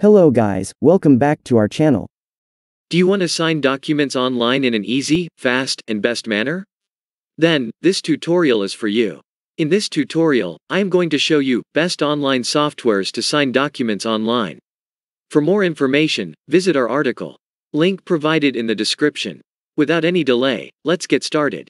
Hello guys, welcome back to our channel. Do you want to sign documents online in an easy, fast, and best manner? Then, this tutorial is for you. In this tutorial, I am going to show you best online softwares to sign documents online. For more information, visit our article. Link provided in the description. Without any delay, let's get started.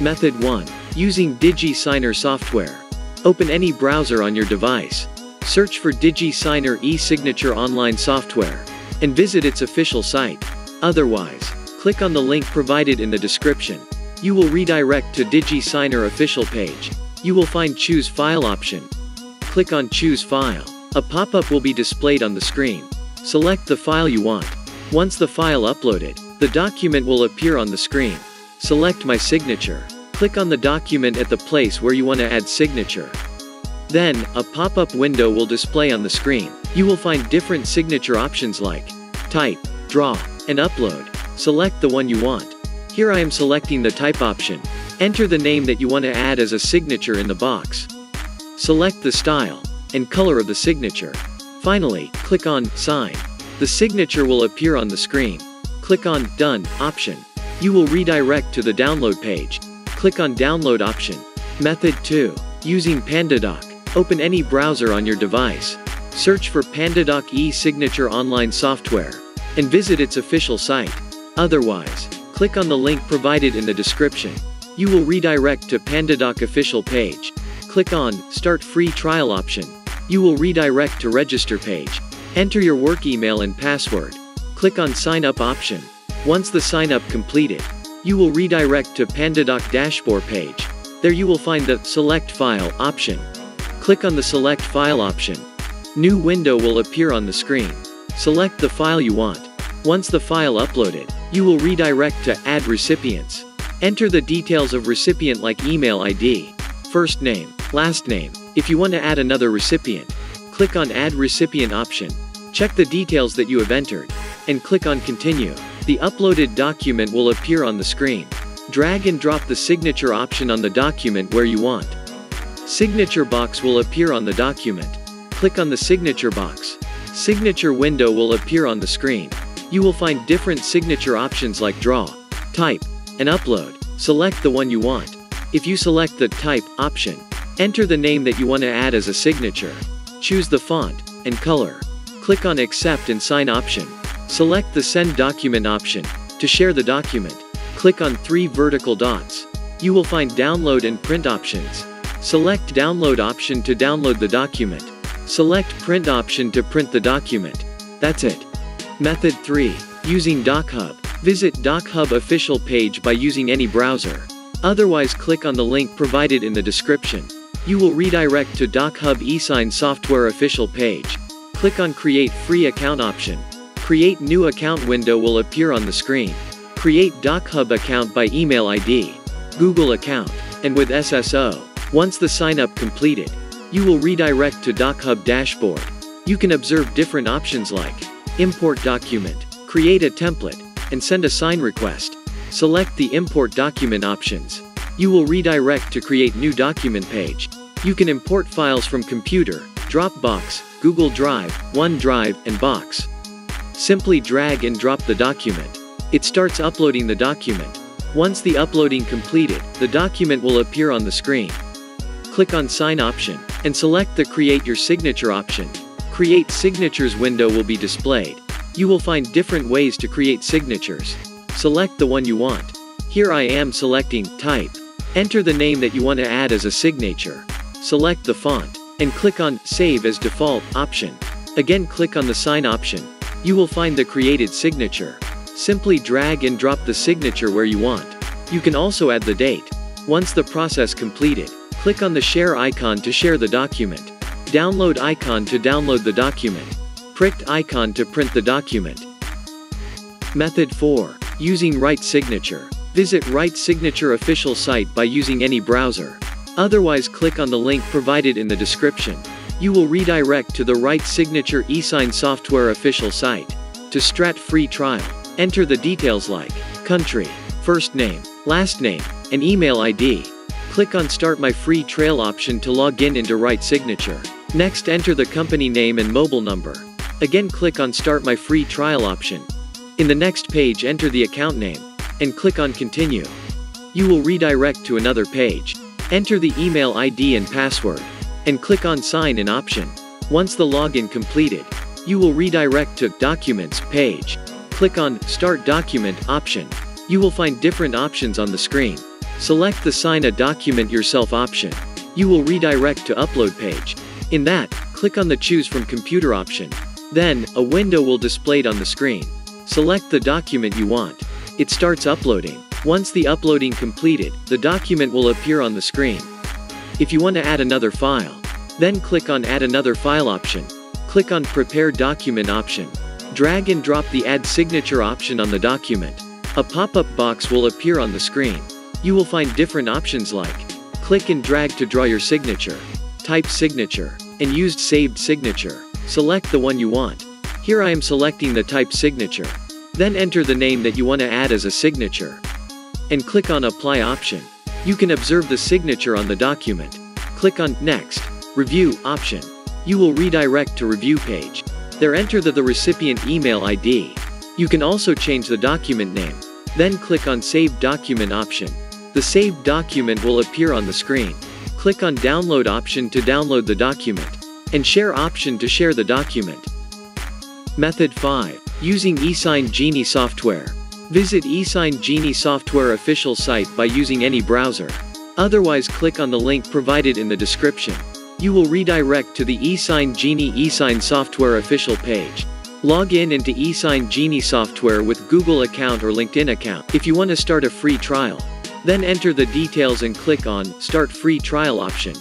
Method 1. Using DigiSigner software. Open any browser on your device. Search for DigiSigner e-signature online software. And visit its official site. Otherwise, click on the link provided in the description. You will redirect to DigiSigner official page. You will find Choose File option. Click on Choose File. A pop-up will be displayed on the screen. Select the file you want. Once the file uploaded, the document will appear on the screen. Select My Signature. Click on the document at the place where you want to add signature. Then, a pop-up window will display on the screen. You will find different signature options like Type, Draw, and Upload. Select the one you want. Here I am selecting the Type option. Enter the name that you want to add as a signature in the box. Select the style and color of the signature. Finally, click on Sign. The signature will appear on the screen. Click on Done option. You will redirect to the download page. Click on Download option. Method 2. Using PandaDoc. Open any browser on your device. Search for PandaDoc e-signature online software. And visit its official site. Otherwise, click on the link provided in the description. You will redirect to PandaDoc official page. Click on Start Free Trial option. You will redirect to Register page. Enter your work email and password. Click on Sign Up option. Once the sign up completed, you will redirect to PandaDoc dashboard page. There you will find the Select File option. Click on the Select File option. New window will appear on the screen. Select the file you want. Once the file uploaded, you will redirect to Add Recipients. Enter the details of recipient like email ID, first name, last name. If you want to add another recipient, click on Add Recipient option. Check the details that you have entered, and click on Continue. The uploaded document will appear on the screen. Drag and drop the signature option on the document where you want. Signature box will appear on the document. Click on the signature box. Signature window will appear on the screen. You will find different signature options like draw, type, and upload. Select the one you want. If you select the type option, enter the name that you want to add as a signature. Choose the font and color. Click on accept and sign option. Select the Send Document option. To share the document, click on three vertical dots. You will find Download and Print options. Select Download option to download the document. Select Print option to print the document. That's it. Method 3. Using DocHub. Visit DocHub official page by using any browser. Otherwise click on the link provided in the description. You will redirect to DocHub eSign software official page. Click on Create Free Account option. Create New Account window will appear on the screen. Create DocHub account by email ID, Google account, and with SSO. Once the sign up completed, you will redirect to DocHub dashboard. You can observe different options like Import document, create a template, and send a sign request. Select the Import document options. You will redirect to create new document page. You can import files from computer, Dropbox, Google Drive, OneDrive, and Box. Simply drag and drop the document. It starts uploading the document. Once the uploading completed, the document will appear on the screen. Click on Sign option, and select the Create Your Signature option. Create Signatures window will be displayed. You will find different ways to create signatures. Select the one you want. Here I am selecting Type. Enter the name that you want to add as a signature. Select the font, and click on Save as Default option. Again click on the Sign option. You will find the created signature. Simply drag and drop the signature where you want. You can also add the date. Once the process completed, click on the share icon to share the document. Download icon to download the document. Pricked icon to print the document. Method 4. Using Right Signature. Visit Right Signature official site by using any browser. Otherwise click on the link provided in the description. You will redirect to the Right Signature eSign software official site. To start free trial, enter the details like country, first name, last name, and email ID. Click on Start My Free Trail option to log in into Right Signature. Next enter the company name and mobile number. Again click on Start My Free Trial option. In the next page enter the account name, and click on Continue. You will redirect to another page. Enter the email ID and password, and click on Sign In option. Once the login completed, you will redirect to Documents page. Click on Start Document option. You will find different options on the screen. Select the Sign a Document Yourself option. You will redirect to Upload page. In that, click on the Choose from Computer option. Then, a window will displayed on the screen. Select the document you want. It starts uploading. Once the uploading completed, the document will appear on the screen. If you want to add another file, then click on Add another file option. Click on Prepare Document option. Drag and drop the Add Signature option on the document. A pop-up box will appear on the screen. You will find different options like Click and drag to draw your signature, Type signature, and Used saved signature. Select the one you want. Here I am selecting the type signature. Then enter the name that you want to add as a signature. And click on Apply option. You can observe the signature on the document. Click on Next. Review option. You will redirect to review page. There enter the, the recipient email ID. You can also change the document name. Then click on Save Document option. The saved document will appear on the screen. Click on Download option to download the document. And Share option to share the document. Method 5. Using eSign Genie software. Visit eSign Genie software official site by using any browser. Otherwise click on the link provided in the description. You will redirect to the eSign Genie eSign software official page. Log in into eSign Genie software with Google account or LinkedIn account if you want to start a free trial. Then enter the details and click on Start Free Trial option.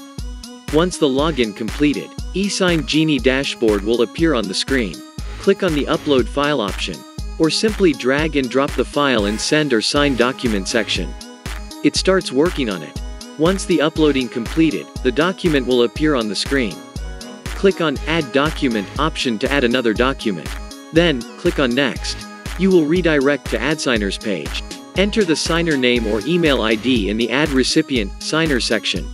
Once the login completed, eSign Genie dashboard will appear on the screen. Click on the Upload File option, or simply drag and drop the file in Send or Sign Document section. It starts working on it. Once the uploading completed, the document will appear on the screen. Click on Add Document option to add another document. Then, click on Next. You will redirect to Add Signers page. Enter the signer name or email ID in the Add Recipient Signer section.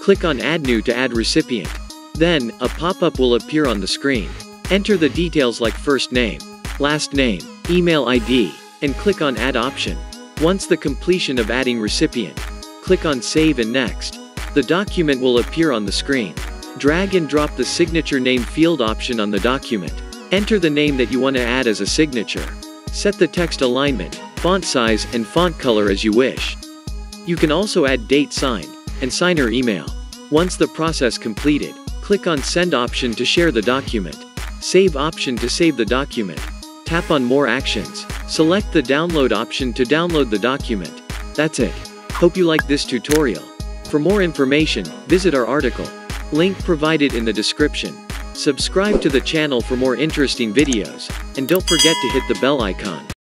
Click on Add New to add recipient. Then, a pop-up will appear on the screen. Enter the details like first name, last name, email ID, and click on Add option. Once the completion of adding recipient, click on Save and Next. The document will appear on the screen. Drag and drop the signature name field option on the document. Enter the name that you want to add as a signature. Set the text alignment, font size, and font color as you wish. You can also add date signed, and signer email. Once the process completed, click on Send option to share the document. Save option to save the document. Tap on More Actions. Select the Download option to download the document. That's it. Hope you like this tutorial. For more information, visit our article. Link provided in the description. Subscribe to the channel for more interesting videos, and don't forget to hit the bell icon.